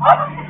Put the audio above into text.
Oh,